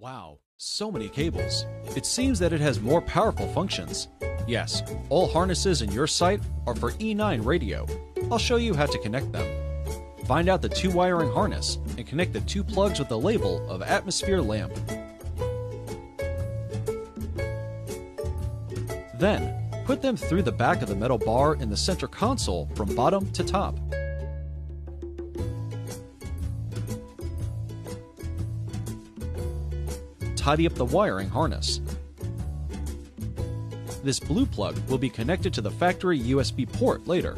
Wow, so many cables. It seems that it has more powerful functions. Yes, all harnesses in your site are for E9 radio. I'll show you how to connect them. Find out the two wiring harness and connect the two plugs with the label of atmosphere lamp. Then, put them through the back of the metal bar in the center console from bottom to top. Tidy up the wiring harness. This blue plug will be connected to the factory USB port later.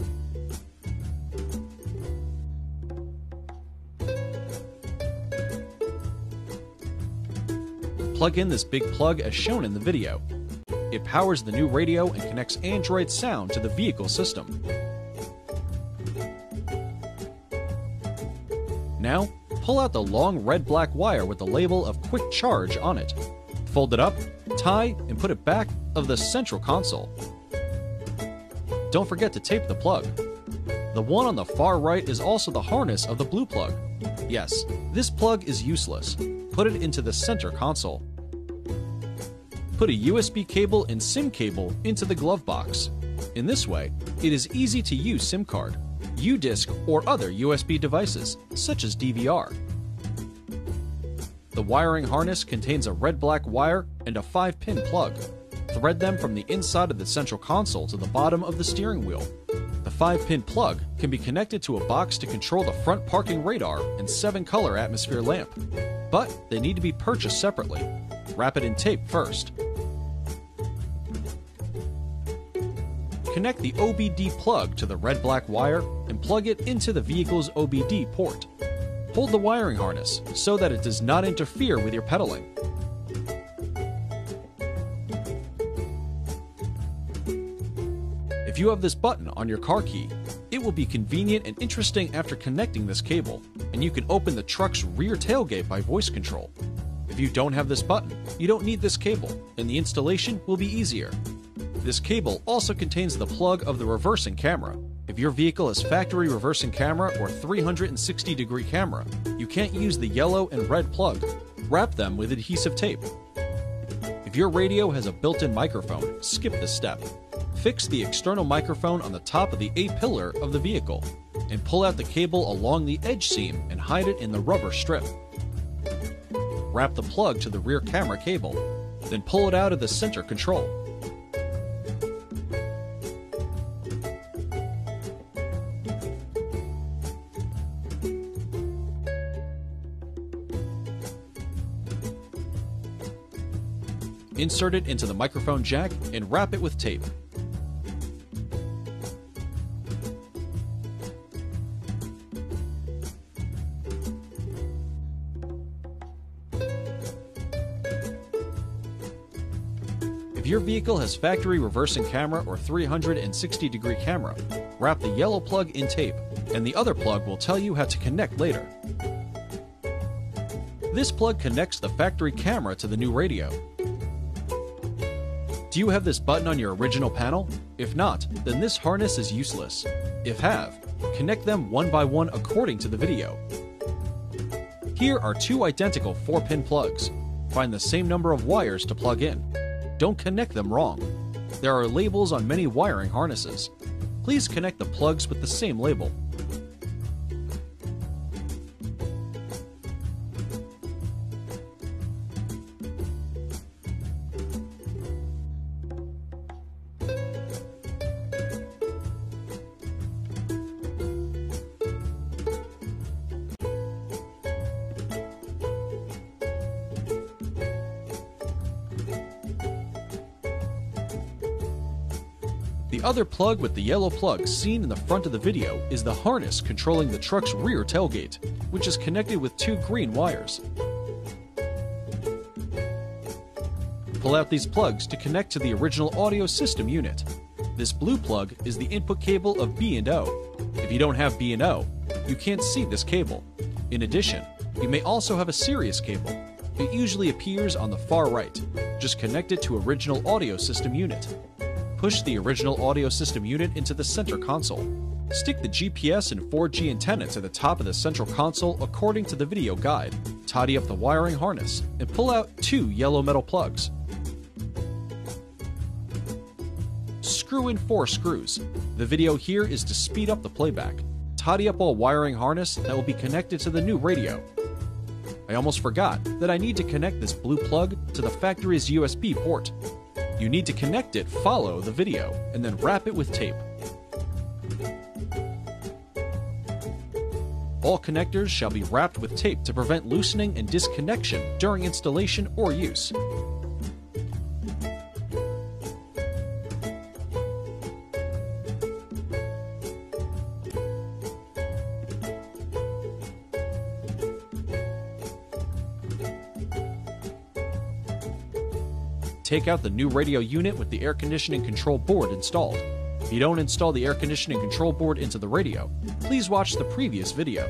Plug in this big plug as shown in the video. It powers the new radio and connects Android sound to the vehicle system. Now, pull out the long red black wire with the label of Quick Charge on it. Fold it up, tie, and put it back of the central console. Don't forget to tape the plug. The one on the far right is also the harness of the blue plug. Yes, this plug is useless. Put it into the center console. Put a USB cable and SIM cable into the glove box. In this way, it is easy to use SIM card, UDisc, or other USB devices, such as DVR. The wiring harness contains a red black wire and a 5 pin plug. Thread them from the inside of the central console to the bottom of the steering wheel. The 5 pin plug can be connected to a box to control the front parking radar and 7 color atmosphere lamp. But they need to be purchased separately. Wrap it in tape first. Connect the OBD plug to the red black wire plug it into the vehicle's OBD port. Hold the wiring harness so that it does not interfere with your pedaling. If you have this button on your car key, it will be convenient and interesting after connecting this cable, and you can open the truck's rear tailgate by voice control. If you don't have this button, you don't need this cable, and the installation will be easier. This cable also contains the plug of the reversing camera. If your vehicle has factory reversing camera or 360 degree camera, you can't use the yellow and red plug. Wrap them with adhesive tape. If your radio has a built in microphone, skip this step. Fix the external microphone on the top of the A pillar of the vehicle, and pull out the cable along the edge seam and hide it in the rubber strip. Wrap the plug to the rear camera cable, then pull it out of the center control. Insert it into the microphone jack and wrap it with tape. If your vehicle has factory reversing camera or 360 degree camera, wrap the yellow plug in tape, and the other plug will tell you how to connect later. This plug connects the factory camera to the new radio. Do you have this button on your original panel? If not, then this harness is useless. If have, connect them one by one according to the video. Here are two identical 4 pin plugs. Find the same number of wires to plug in. Don't connect them wrong. There are labels on many wiring harnesses. Please connect the plugs with the same label. The other plug with the yellow plug seen in the front of the video is the harness controlling the truck's rear tailgate, which is connected with two green wires. Pull out these plugs to connect to the original audio system unit. This blue plug is the input cable of B&O. If you don't have B&O, you can't see this cable. In addition, you may also have a Sirius cable. It usually appears on the far right. Just connect it to original audio system unit. Push the original audio system unit into the center console. Stick the GPS and 4G antenna to the top of the central console according to the video guide. Tidy up the wiring harness and pull out two yellow metal plugs. Screw in four screws. The video here is to speed up the playback. Tidy up all wiring harness that will be connected to the new radio. I almost forgot that I need to connect this blue plug to the factory's USB port. You need to connect it, follow the video, and then wrap it with tape. All connectors shall be wrapped with tape to prevent loosening and disconnection during installation or use. Take out the new radio unit with the air conditioning control board installed. If you don't install the air conditioning control board into the radio, please watch the previous video.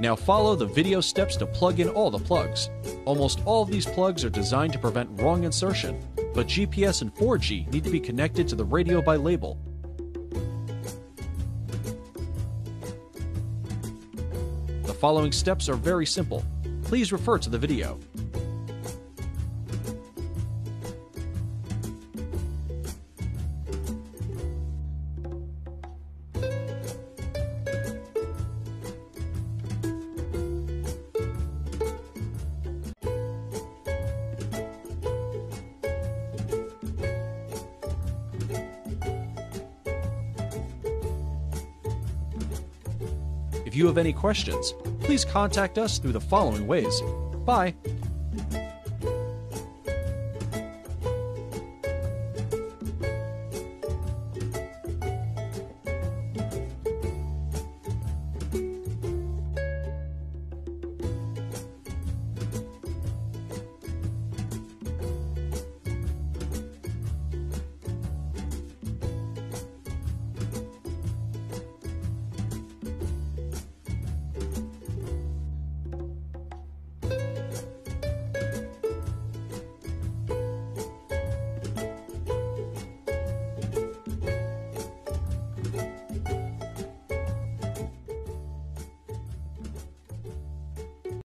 Now follow the video steps to plug in all the plugs. Almost all of these plugs are designed to prevent wrong insertion, but GPS and 4G need to be connected to the radio by label. The following steps are very simple. Please refer to the video. If you have any questions, please contact us through the following ways. Bye.